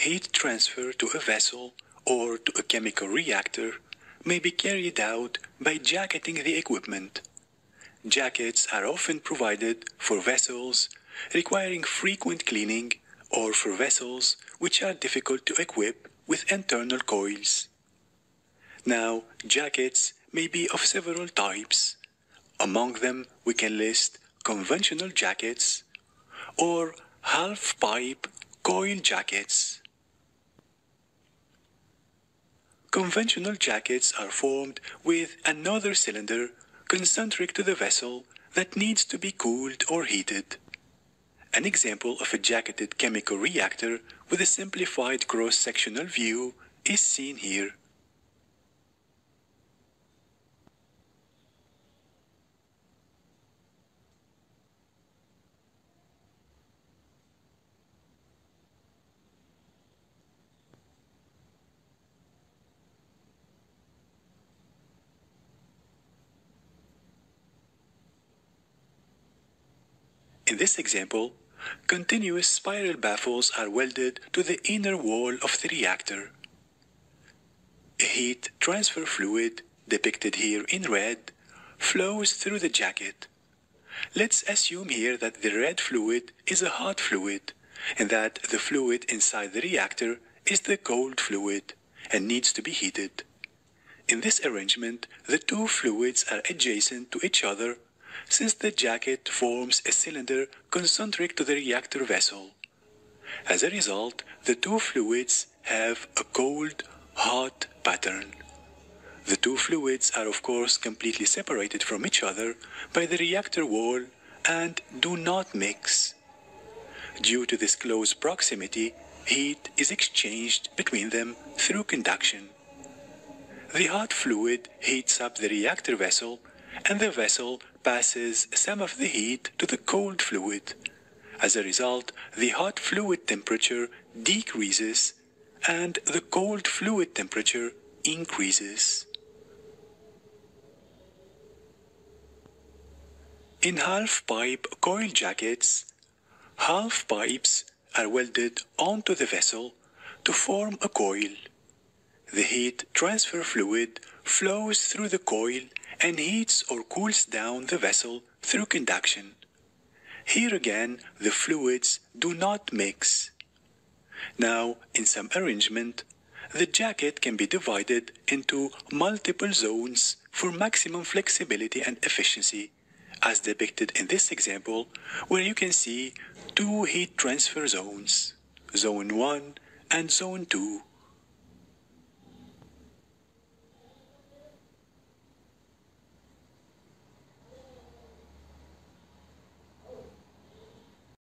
heat transfer to a vessel or to a chemical reactor may be carried out by jacketing the equipment. Jackets are often provided for vessels requiring frequent cleaning or for vessels which are difficult to equip with internal coils. Now, jackets may be of several types. Among them, we can list conventional jackets or half pipe coil jackets. Conventional jackets are formed with another cylinder concentric to the vessel that needs to be cooled or heated. An example of a jacketed chemical reactor with a simplified cross-sectional view is seen here. In this example, continuous spiral baffles are welded to the inner wall of the reactor. A heat transfer fluid, depicted here in red, flows through the jacket. Let's assume here that the red fluid is a hot fluid and that the fluid inside the reactor is the cold fluid and needs to be heated. In this arrangement, the two fluids are adjacent to each other since the jacket forms a cylinder concentric to the reactor vessel. As a result, the two fluids have a cold, hot pattern. The two fluids are of course completely separated from each other by the reactor wall and do not mix. Due to this close proximity, heat is exchanged between them through conduction. The hot fluid heats up the reactor vessel and the vessel passes some of the heat to the cold fluid. As a result, the hot fluid temperature decreases and the cold fluid temperature increases. In half pipe coil jackets, half pipes are welded onto the vessel to form a coil. The heat transfer fluid flows through the coil and heats or cools down the vessel through conduction. Here again, the fluids do not mix. Now, in some arrangement, the jacket can be divided into multiple zones for maximum flexibility and efficiency, as depicted in this example, where you can see two heat transfer zones, Zone 1 and Zone 2.